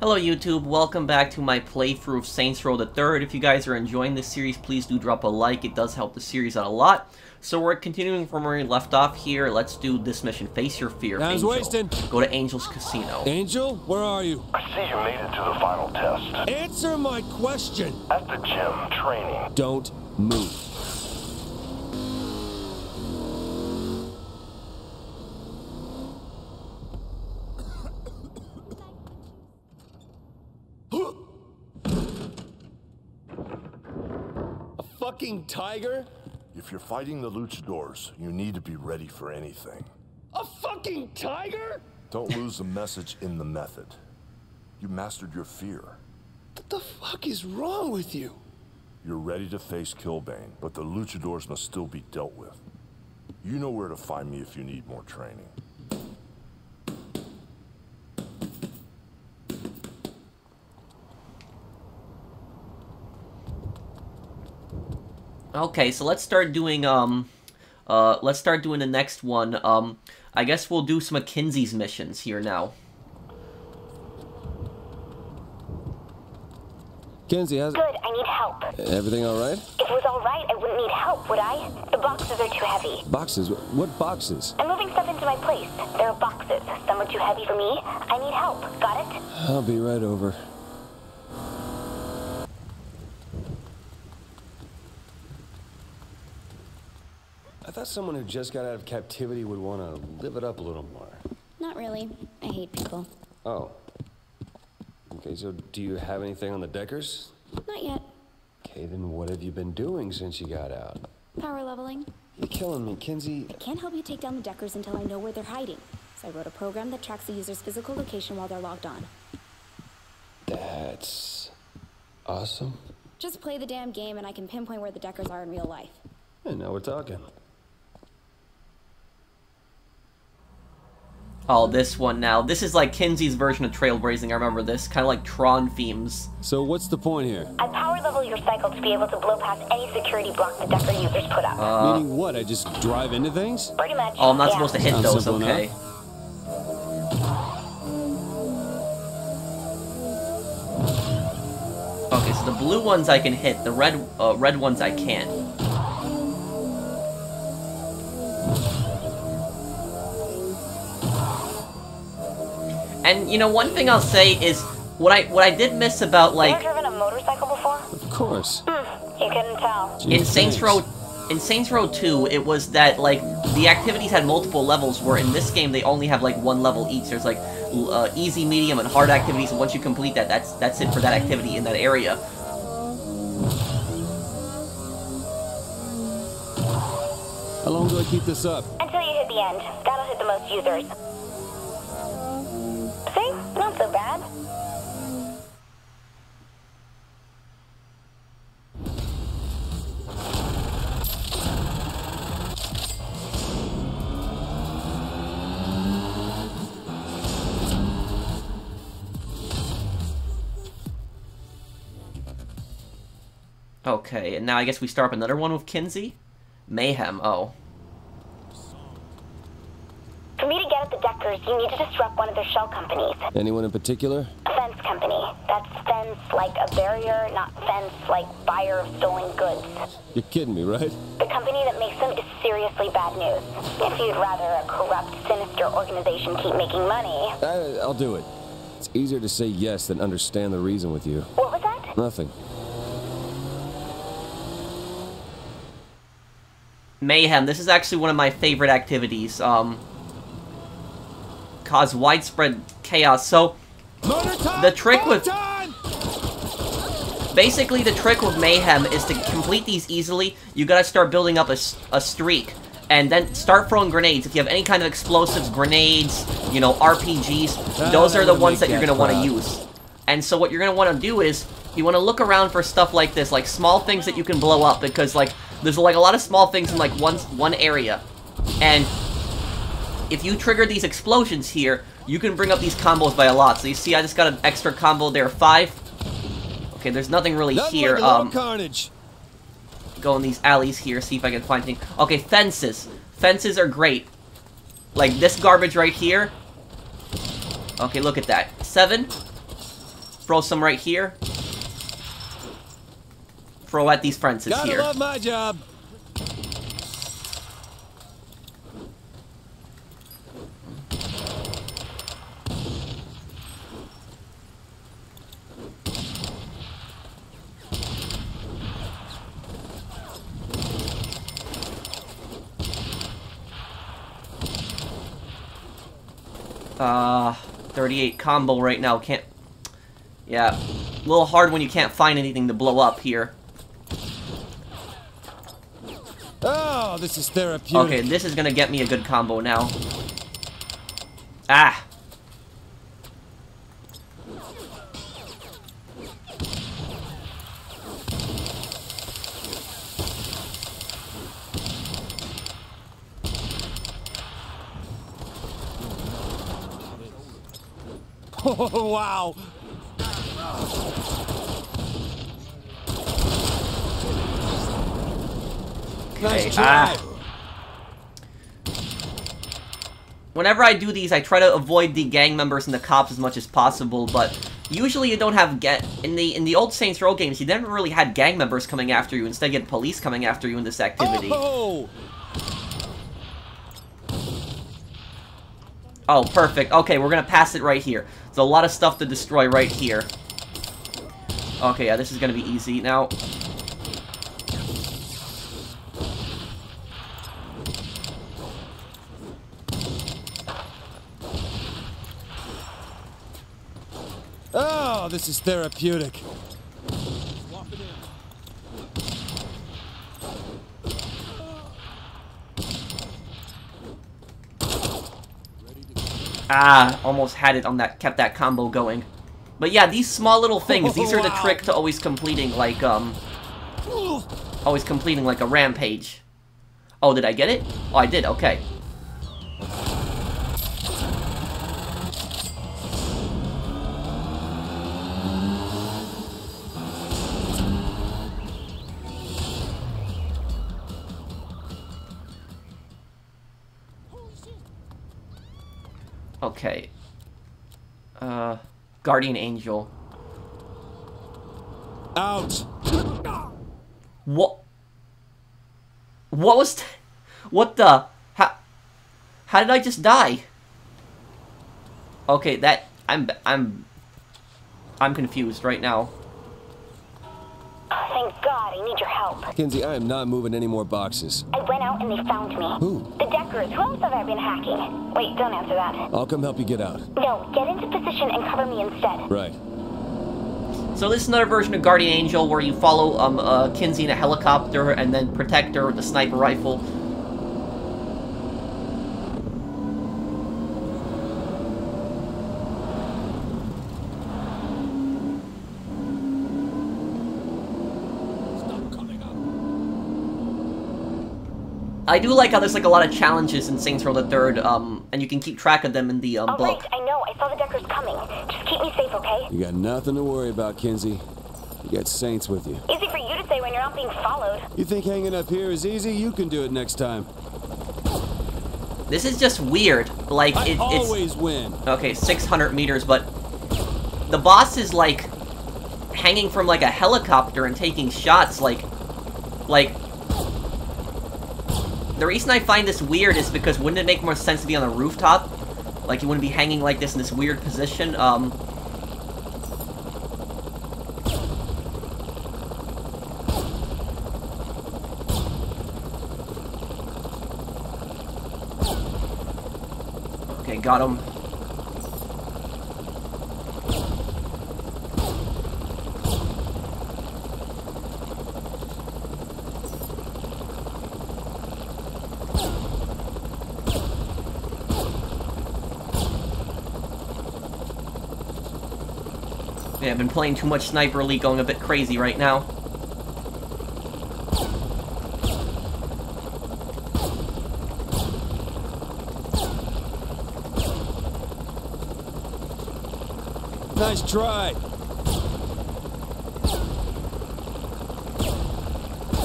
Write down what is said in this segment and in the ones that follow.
Hello YouTube, welcome back to my playthrough of Saints Row the Third. If you guys are enjoying this series, please do drop a like, it does help the series out a lot. So we're continuing from where we left off here, let's do this mission, Face Your Fear, Time's Angel. wasting. Go to Angel's Casino. Angel, where are you? I see you made it to the final test. Answer my question. At the gym, training. Don't move. A fucking tiger? If you're fighting the luchadors, you need to be ready for anything. A fucking tiger? Don't lose the message in the method. You mastered your fear. What the fuck is wrong with you? You're ready to face Killbane, but the luchadors must still be dealt with. You know where to find me if you need more training. Okay, so let's start doing, um, uh, let's start doing the next one. Um, I guess we'll do some McKinsey's missions here now. Kinzie, how's Good, I need help. everything all right? If it was alright, I wouldn't need help, would I? The boxes are too heavy. Boxes? What boxes? I'm moving stuff into my place. There are boxes. Some are too heavy for me. I need help. Got it? I'll be right over. I thought someone who just got out of captivity would want to live it up a little more. Not really. I hate people. Oh. Okay, so do you have anything on the Deckers? Not yet. Okay, then what have you been doing since you got out? Power leveling. You're killing me, Kinzie. I can't help you take down the Deckers until I know where they're hiding. So I wrote a program that tracks the user's physical location while they're logged on. That's awesome. Just play the damn game and I can pinpoint where the Deckers are in real life. And now we're talking. Oh, this one now. This is like Kinzie's version of Trailblazing, I remember this. Kind of like Tron themes. So what's the point here? I power level your cycle to be able to blow past any security block the Decker users put up. Meaning what? I just drive into things? Pretty much. Oh, I'm not yeah. supposed to hit Sounds those, simple okay. Okay, so the blue ones I can hit, the red uh, red ones I can't. And you know, one thing I'll say is what I what I did miss about like. You Ever like driven a motorcycle before? Of course. Hmm, you couldn't tell. Gee, in Saints. Row in Saints Row 2, it was that like the activities had multiple levels where in this game they only have like one level each. There's like uh, easy, medium, and hard activities, and once you complete that, that's that's it for that activity in that area. How long do I keep this up? Until you hit the end. That'll hit the most users. Not so bad. Okay, and now I guess we start up another one with Kinzie. Mayhem. Oh, For me to get at the Deckers, you need to disrupt one of their shell companies. Anyone in particular? A fence company. That's fence like a barrier, not fence like buyer of stolen goods. You're kidding me, right? The company that makes them is seriously bad news. If you'd rather a corrupt, sinister organization keep making money. I, I'll do it. It's easier to say yes than understand the reason with you. What was that? Nothing. Mayhem. This is actually one of my favorite activities. Um, cause widespread chaos. So The trick with- basically the trick with mayhem is to complete these easily. You gotta start building up a, a streak and then start throwing grenades. If you have any kind of explosives grenades you know rpgs those are the ones that you're gonna want to use. And so what you're gonna want to do is you want to look around for stuff like this like small things that you can blow up because like there's like a lot of small things in like one one area. And if you trigger these explosions here, you can bring up these combos by a lot. So you see I just got an extra combo there, five. Okay, there's nothing really here. like Um, carnage. go in these alleys here, see if I can find anything. Okay, fences. Fences are great. Like this garbage right here. Okay, look at that. Seven. throw some right here. Throw at these fences Gotta here. love my job. Uh, 38 combo right now. Can't. Yeah, a little hard when you can't find anything to blow up here. Oh, this is therapeutic. Okay, this is gonna get me a good combo now. Ah! Oh, wow. Nice try. ah. Whenever I do these, I try to avoid the gang members and the cops as much as possible, but usually you don't have get in the in the old Saints Row games, you never really had gang members coming after you. Instead, you had police coming after you in this activity. Oh, Oh, perfect. Okay, we're gonna pass it right here. There's a lot of stuff to destroy right here. Okay, yeah, this is gonna be easy. Now, oh, this is therapeutic. Ah, almost had it on that, kept that combo going. But yeah, these small little things, these are the trick to always completing, like, um, always completing, like, a rampage. Oh, did I get it? Oh, I did, okay. Okay. Guardian Angel. Out. What? What was? T what the? How? How did I just die? Okay, that I'm I'm I'm confused right now. Thank God, I need your help. Kinzie, I am not moving any more boxes. I went out and they found me. Who? The Deckers. Who else have I been hacking? Wait, don't answer that. I'll come help you get out. No, get into position and cover me instead. Right. So this is another version of Guardian Angel where you follow um uh, Kinzie in a helicopter and then protect her with a sniper rifle. I do like how there's like a lot of challenges in Saints Row the Third, um, and you can keep track of them in the um, All book. right, I know. I saw the Deckers coming. Just keep me safe, okay? You got nothing to worry about, Kinzie. You got Saints with you. Easy for you to say when you're not being followed. You think hanging up here is easy? You can do it next time. This is just weird. Like I it, it's always win. Okay, 600 meters, but the boss is like hanging from like a helicopter and taking shots like like the reason I find this weird is because wouldn't it make more sense to be on a rooftop? Like you wouldn't be hanging like this in this weird position. Um Okay, got him. Been playing too much Sniper Elite, going a bit crazy right now. Nice try.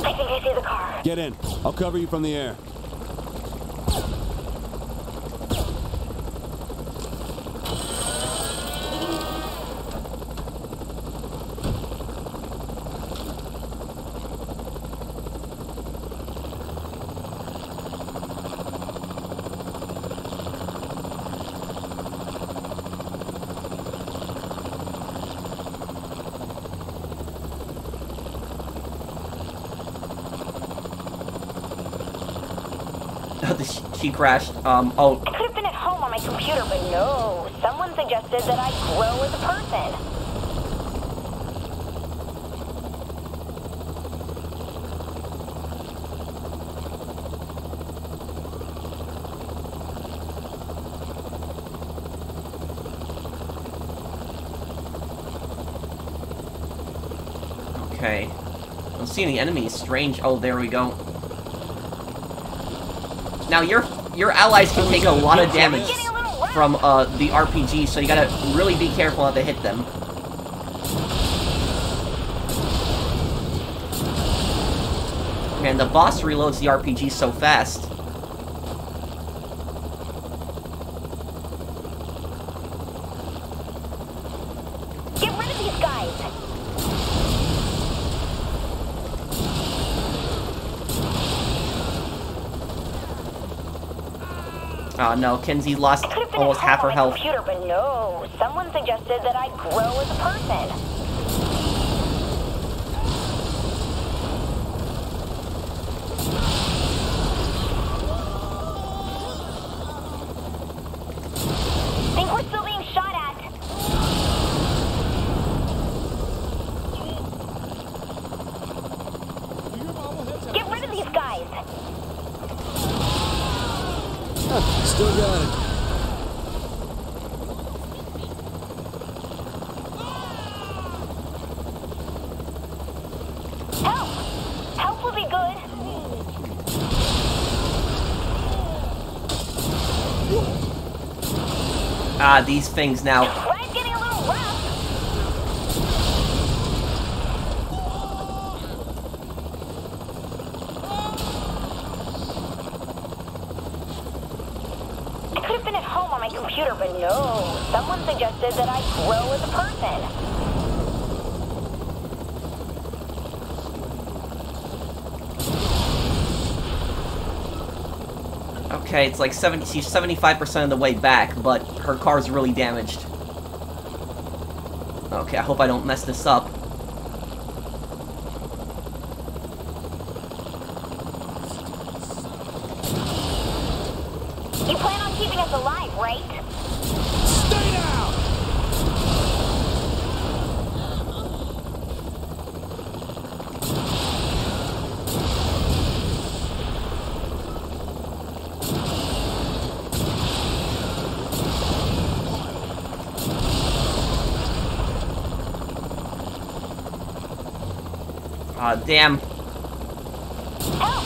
I think I see the car. Get in. I'll cover you from the air. She crashed. Um, oh, I could have been at home on my computer, but no. Someone suggested that I grow as a person. okay. I don't see any enemies. Strange. Oh, there we go. Now, your your allies can take a lot of damage Getting a little rough. from uh, the RPG, so you gotta really be careful not to hit them. Man, the boss reloads the RPG so fast. Get rid of these guys. Oh no, Kinzie lost I could have been almost half her health. computer, but no. Someone suggested that I grow as a person. Think we're still being shot at. Get rid of these guys. Still got it. Help! Help will be good. Ah, these things now. Ride's getting a little rough. I could have been at home on my computer, but no. Someone suggested that I grow as a person. Okay, it's like 70, she's 75% of the way back, but her car's really damaged. Okay, I hope I don't mess this up. You plan on keeping us alive, right? Stay down! Ah, damn. Help!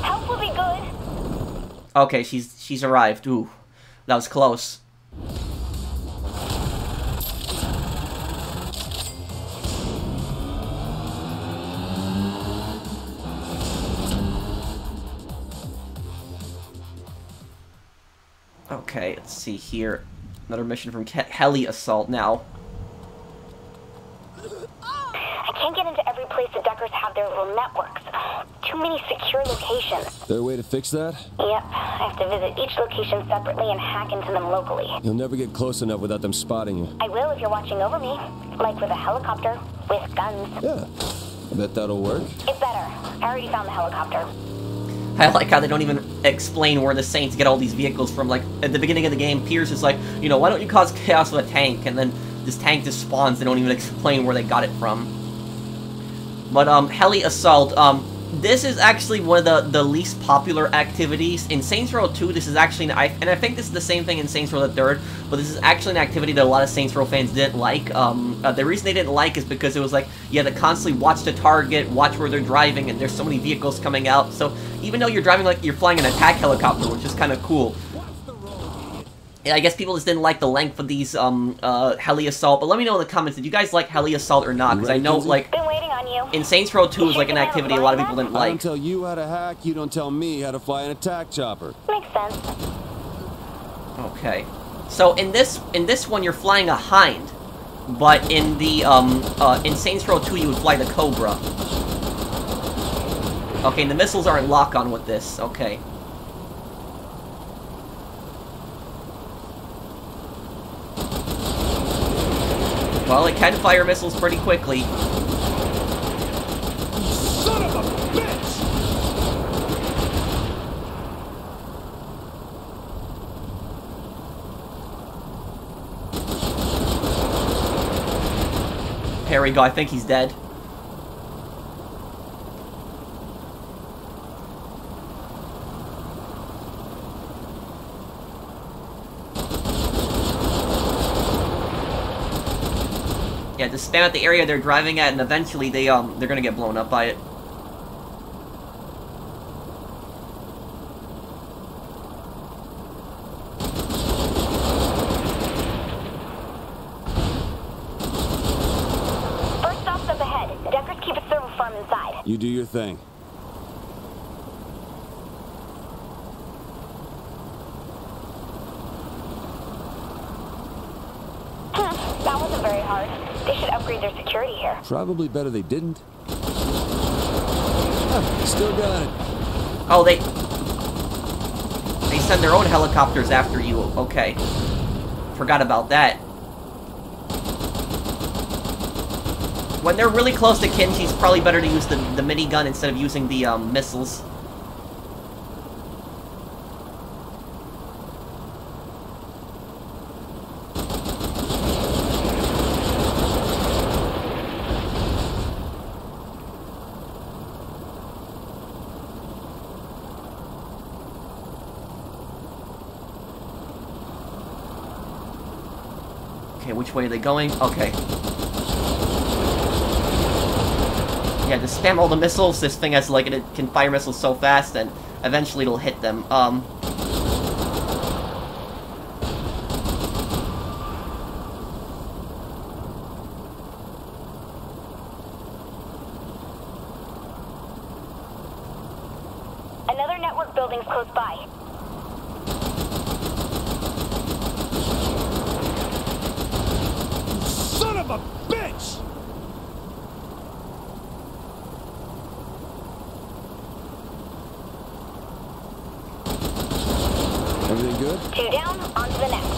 Help will be good. Okay, she's she's arrived. Ooh, that was close. Okay, let's see here. Another mission from Ke Heli Assault now. I can't get into every place the Deckers have their little networks. Too many secure locations. There a way to fix that? Yep, I have to visit each location separately and hack into them locally. You'll never get close enough without them spotting you. I will if you're watching over me. Like with a helicopter, with guns. Yeah. I bet that'll work. It's better. I already found the helicopter. I like how they don't even explain where the Saints get all these vehicles from. Like, at the beginning of the game, Pierce is like, you know, why don't you cause chaos with a tank? And then this tank just spawns, they don't even explain where they got it from. But, um, Heli Assault, um, this is actually one of the, the least popular activities. In Saints Row 2, this is actually, an, and I think this is the same thing in Saints Row the 3rd, but this is actually an activity that a lot of Saints Row fans didn't like. Um, uh, the reason they didn't like is because it was like, you had to constantly watch the target, watch where they're driving, and there's so many vehicles coming out. So even though you're driving like you're flying an attack helicopter, which is kind of cool, I guess people just didn't like the length of these um uh heli assault. But let me know in the comments, did you guys like heli assault or not? Because I know like Been waiting on you. in Saints Row 2 is like an activity a lot of people didn't like. I don't like. tell you how to hack, you don't tell me how to fly an attack chopper. Makes sense. Okay. So in this in this one you're flying a hind, but in the um uh in Saints Row 2 you would fly the Cobra. Okay, and the missiles are in lock on with this. Okay. Well, it can fire missiles pretty quickly. Son of a bitch! There we go, I think he's dead. Yeah, just spam at the area they're driving at, and eventually they um they're gonna get blown up by it. First stop's up ahead. The Deckers keep a server farm inside. You do your thing. Hmm, that wasn't very hard. They should upgrade their security here. Probably better they didn't. Ah, Still got it. Oh, they... They send their own helicopters after you. Okay. Forgot about that. When they're really close to Kinzie, it's probably better to use the, the minigun instead of using the um, missiles. Okay, which way are they going? Okay. Yeah, just spam all the missiles. This thing has, like, it can fire missiles so fast, and eventually it'll hit them. Um... Another network building's close by. Son of a bitch! Everything good? Two down, on to the next.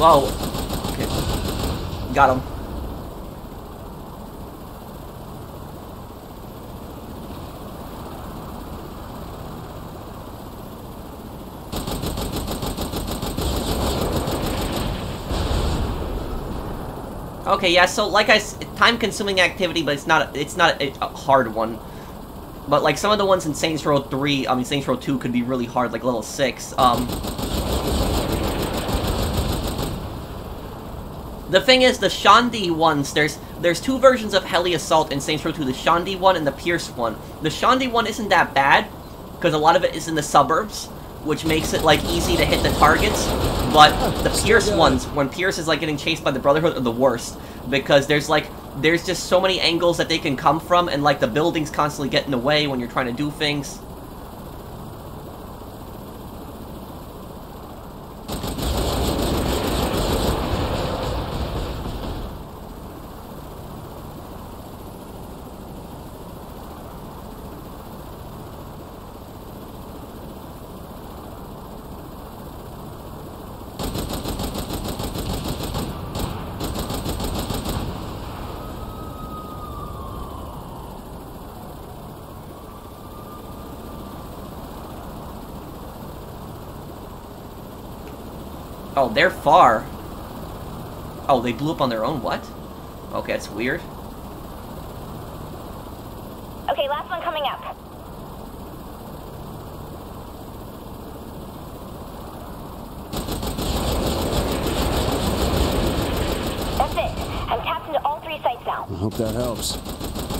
Whoa. Okay. Got him. Okay, yeah, so like I time-consuming activity, but it's not it's not a, a hard one. But like some of the ones in Saints Row 3, I mean Saints Row 2 could be really hard, like level 6. Um The thing is, the Shaundi ones, there's there's two versions of Heli Assault in Saints Row 2, the Shaundi one and the Pierce one. The Shaundi one isn't that bad, because a lot of it is in the suburbs, which makes it, like, easy to hit the targets. But the Pierce ones, when Pierce is, like, getting chased by the Brotherhood, are the worst. Because there's, like, there's just so many angles that they can come from, and, like, the buildings constantly get in the way when you're trying to do things. Oh, they're far. Oh, they blew up on their own? What? Okay, that's weird. Okay, last one coming up. That's it. I'm tapped into all three sites now. I hope that helps.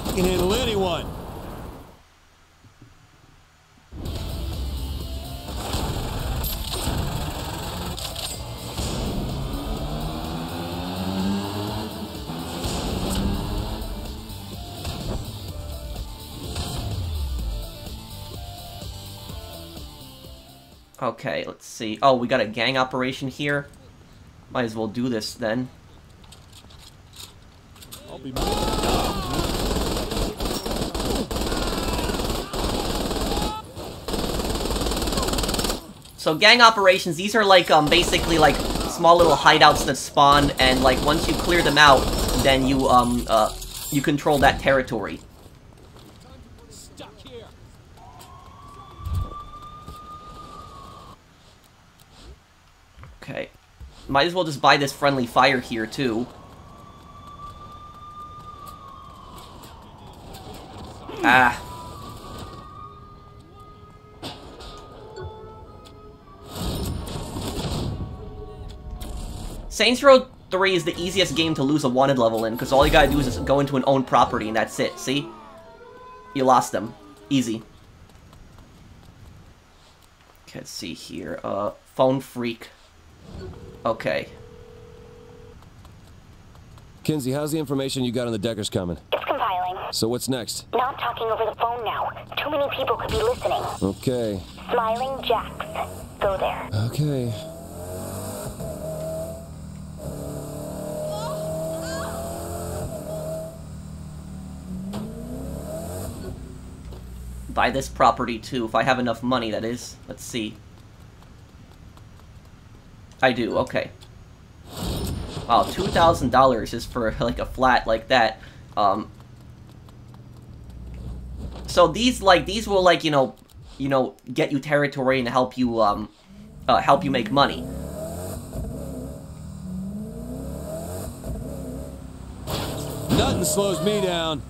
You can handle anyone. Okay, let's see. Oh, we got a gang operation here. Might as well do this then. I'll be So gang operations, these are like, um, basically like small little hideouts that spawn, and like once you clear them out, then you, um, uh, you control that territory. Okay. might as well just buy this friendly fire here, too. Ah. Saints Row 3 is the easiest game to lose a wanted level in, because all you gotta do is just go into an owned property and that's it, see? You lost them. Easy. Okay, let's see here. Uh, Phone Phreak. Okay. Kinzie, how's the information you got on the Deckers coming? It's compiling. So what's next? Not talking over the phone now. Too many people could be listening. Okay. Smiling Jacks. Go there. Okay. Buy this property too, if I have enough money, that is. Let's see. I do, okay. Wow, $2,000 is for like a flat like that. Um, so these, like, these will, like, you know, you know, get you territory and help you, um, uh, help you make money. Nothing slows me down.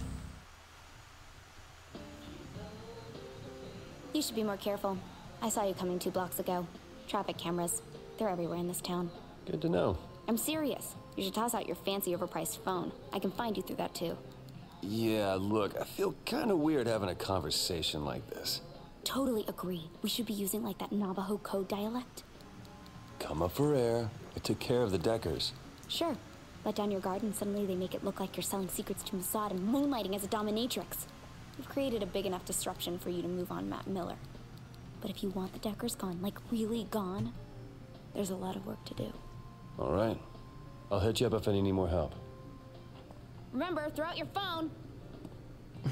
You should be more careful. I saw you coming two blocks ago. Traffic cameras. They're everywhere in this town. Good to know. I'm serious. You should toss out your fancy overpriced phone. I can find you through that too. Yeah, look, I feel kind of weird having a conversation like this. Totally agree. We should be using like that Navajo code dialect. Come up for air. I took care of the Deckers. Sure. Let down your guard and suddenly they make it look like you're selling secrets to Mossad and moonlighting as a dominatrix. We've created a big enough disruption for you to move on Matt Miller. But if you want the Deckers gone, like really gone, there's a lot of work to do. All right. I'll hit you up if I need more help. Remember, throw out your phone.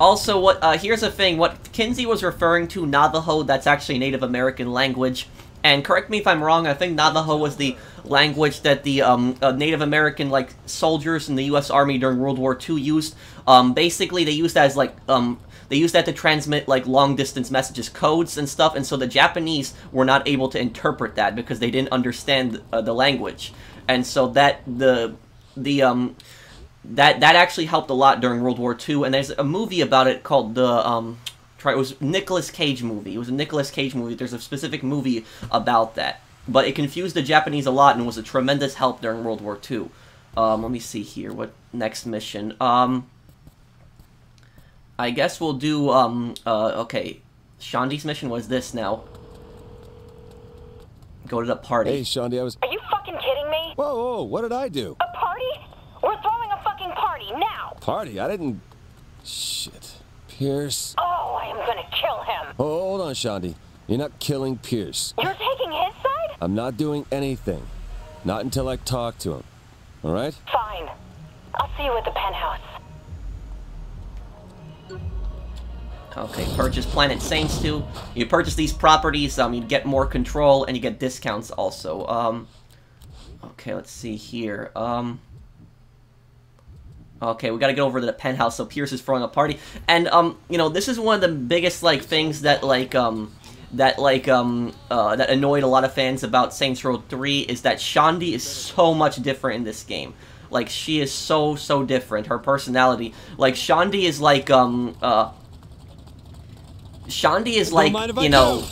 Also, what uh, here's the thing, what Kinzie was referring to Navajo, that's actually Native American language. And correct me if I'm wrong, I think Navajo was the language that the um, uh, Native American like soldiers in the U.S. Army during World War II used. Um, basically, they used that as like um, they used that to transmit like long distance messages, codes and stuff. And so the Japanese were not able to interpret that because they didn't understand uh, the language. And so that the the um that that actually helped a lot during World War II. And there's a movie about it called the um, try it was Nicolas Cage movie. It was a Nicolas Cage movie. There's a specific movie about that, but it confused the Japanese a lot and was a tremendous help during World War II. Um, let me see here. What next mission? Um, I guess we'll do um uh okay. Shaundi's mission was this now. Go to the party. Hey, Shaundi, I was. Are you fucking kidding me? Whoa, whoa, what did I do? A party? We're throwing a fucking party now! Party? I didn't. Shit. Pierce. Oh, I am gonna kill him. Oh, hold on, Shaundi. You're not killing Pierce. You're taking his side? I'm not doing anything. Not until I talk to him. All right? Fine. I'll see you at the penthouse. Okay, purchase Planet Saints 2. You purchase these properties, um, you get more control, and you get discounts also. Um, okay, let's see here. Um, okay, we gotta get over to the penthouse, so Pierce is throwing a party. And, um, you know, this is one of the biggest, like, things that, like, um, that, like, um, uh, that annoyed a lot of fans about Saints Row 3 is that Shaundi is so much different in this game. Like, she is so, so different. Her personality. Like, Shaundi is like, um, uh, Shaundi is like, you know,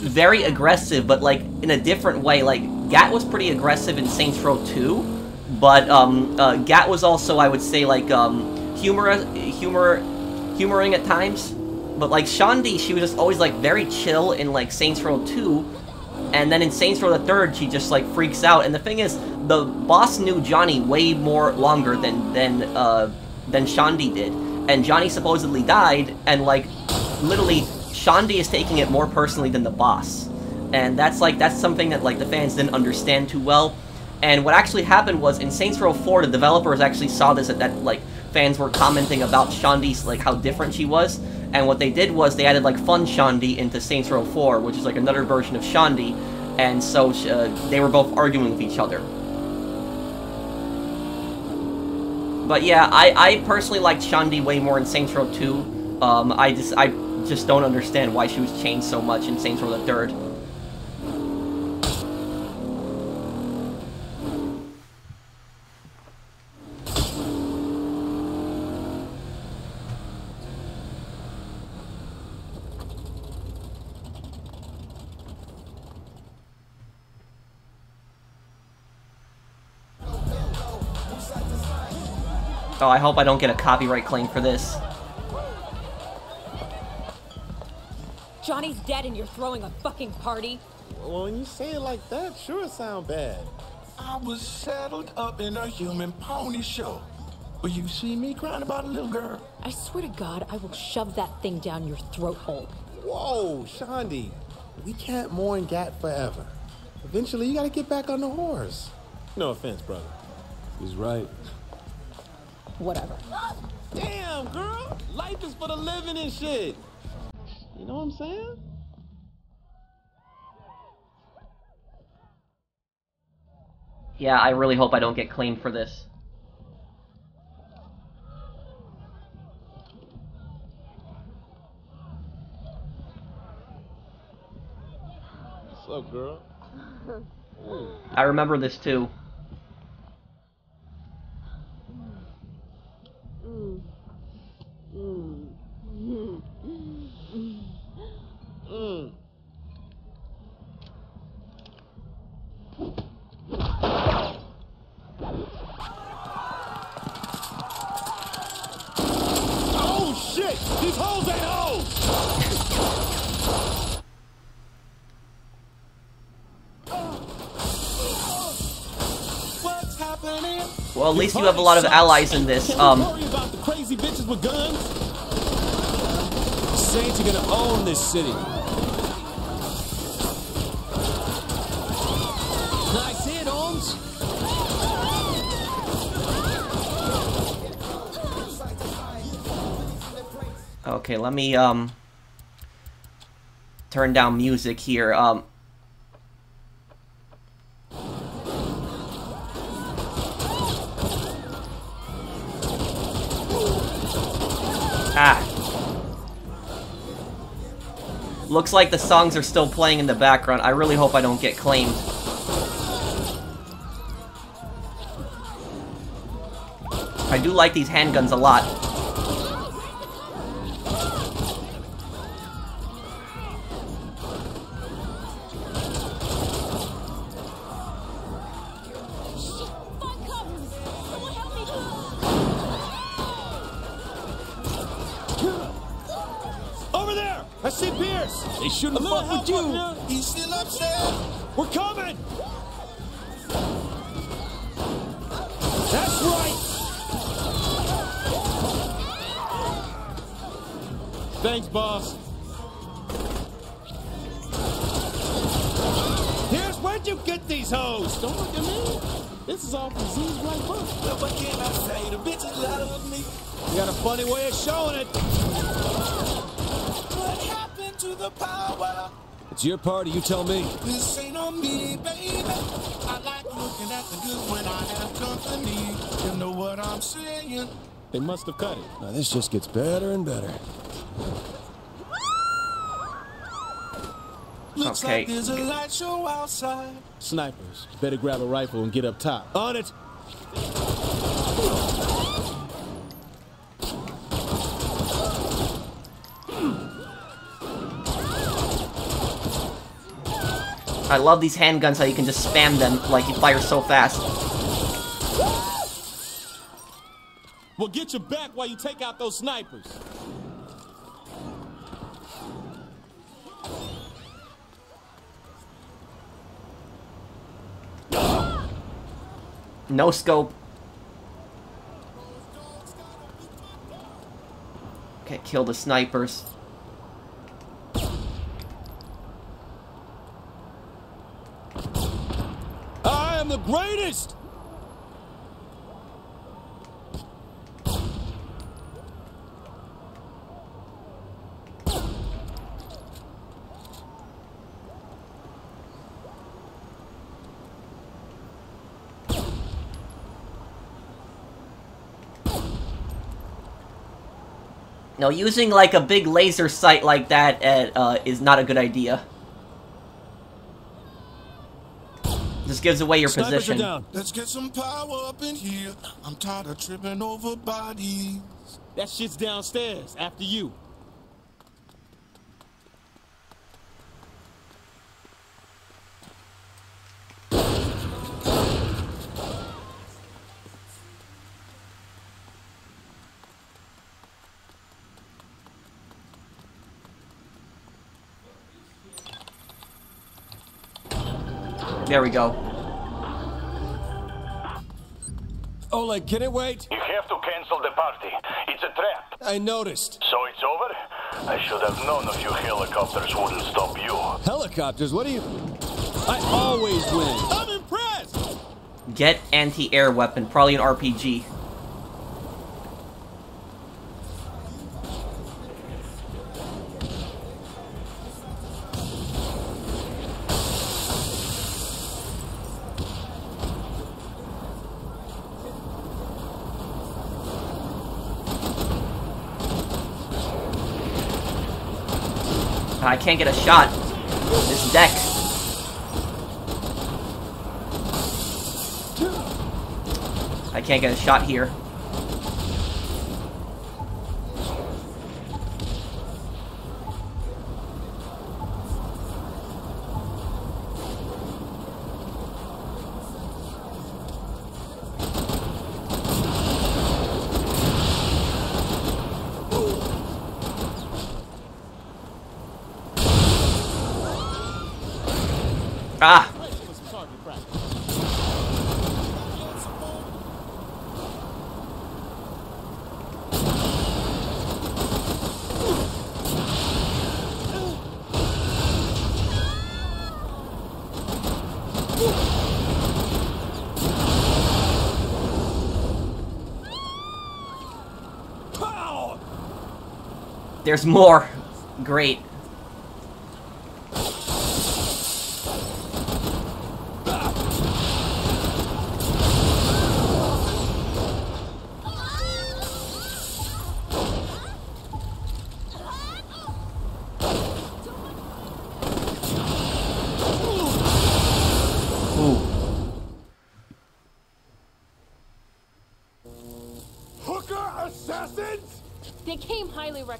very aggressive, but like in a different way. Like Gat was pretty aggressive in Saints Row 2, but um, uh, Gat was also, I would say, like um, humor, humor, humoring at times. But like Shaundi, she was just always like very chill in like Saints Row 2, and then in Saints Row the Third, she just like freaks out. And the thing is, the boss knew Johnny way more longer than than uh, than Shaundi did, and Johnny supposedly died, and like literally Shaundi is taking it more personally than the boss. And that's like that's something that like the fans didn't understand too well. And what actually happened was in Saints Row 4 the developers actually saw this that, that like fans were commenting about Shaundi's like how different she was. And what they did was they added like fun Shaundi into Saints Row 4, which is like another version of Shaundi. And so uh, they were both arguing with each other. But yeah, I, I personally liked Shaundi way more in Saints Row 2. Um, I just I just don't understand why she was changed so much in Saints Row the Third. Oh, I hope I don't get a copyright claim for this. Johnny's dead and you're throwing a fucking party? Well, when you say it like that, sure it sound bad. I was saddled up in a human pony show. Will you see me crying about a little girl? I swear to God, I will shove that thing down your throat hole. Whoa, Shaundi. We can't mourn Gat forever. Eventually, you gotta get back on the horse. No offense, brother. He's right. Whatever. Damn, girl. Life is for the living and shit. You know what I'm saying? Yeah, I really hope I don't get claimed for this. What's up, girl? I remember this too. Mm. Oh shit! These hoes ain't hoes! What's happening? Well, at least you have a lot of allies in this. Um, about the crazy bitches with guns. Saints are gonna own this city. Nice hit, Holmes. okay, let me um turn down music here. Um, Looks like the songs are still playing in the background. I really hope I don't get claimed. I do like these handguns a lot. I see Pierce! They shouldn't fuck with you. He's still upstairs. We're coming! That's right! Thanks, boss. Here's where'd you get these hoes? Don't look at me. This is all from Z's right book. Well, what can I say? The bitches love me. You got a funny way of showing it. It's your party, you tell me. This ain't on me, baby. I like looking at the good when I have company. You know what I'm saying? They must have cut it. Now this just gets better and better. Looks Okay. like there's a light show outside. Snipers. Better grab a rifle and get up top. On it. I love these handguns, how you can just spam them, like you fire so fast. Well, get your back while you take out those snipers. No scope. Okay, kill the snipers. No, using like a big laser sight like that uh, uh, is not a good idea. Just gives away your Snipers position. down. Let's get some power up in here. I'm tired of tripping over bodies. That shit's downstairs, after you. There we go. Oleg, can it wait? You have to cancel the party. It's a trap. I noticed. So it's over? I should have known a few helicopters wouldn't stop you. Helicopters, what do you... I always win. I'm impressed! Get anti-air weapon, probably an RPG. I can't get a shot. This deck. I can't get a shot here. Ah! There's more. Great.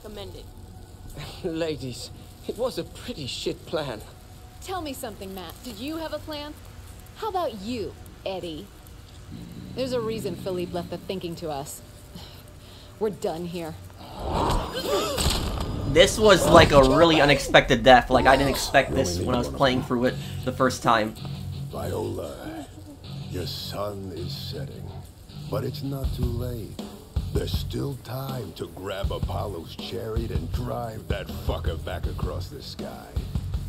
Recommended. Ladies, it was a pretty shit plan. Tell me something, Matt. Did you have a plan? How about you, Eddie? There's a reason Philippe left the thinking to us. We're done here. This was like a really unexpected death. Like I didn't expect this when I was playing through it the first time. Viola, your sun is setting, but it's not too late. There's still time to grab Apollo's chariot and drive that fucker back across the sky.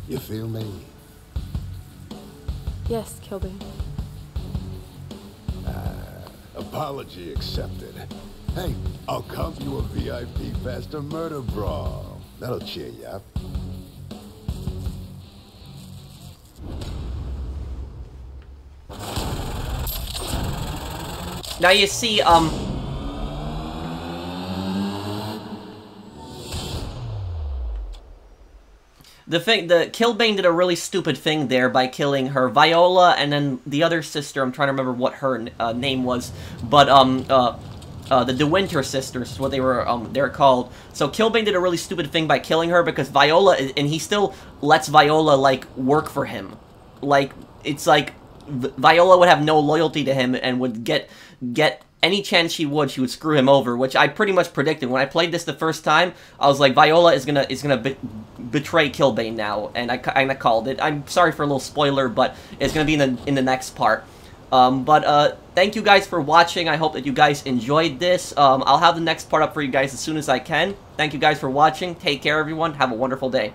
You feel me? Yes, Killbane. Apology accepted. Hey, I'll comp you a VIP faster murder brawl. That'll cheer you up. Now you see, um... The thing, the Killbane did a really stupid thing there by killing her Viola and then the other sister, I'm trying to remember what her uh, name was, but, um, uh, uh, the DeWynter sisters, is what they were, um, they're called. So Killbane did a really stupid thing by killing her because Viola, is, and he still lets Viola, like, work for him. Like, it's like, Viola would have no loyalty to him and would get, get any chance she would, she would screw him over, which I pretty much predicted. When I played this the first time, I was like, Viola is gonna, is gonna be betray Killbane now, and I kinda called it. I'm sorry for a little spoiler, but it's gonna be in the, in the next part. Um, but, uh, thank you guys for watching. I hope that you guys enjoyed this. Um, I'll have the next part up for you guys as soon as I can. Thank you guys for watching. Take care, everyone. Have a wonderful day.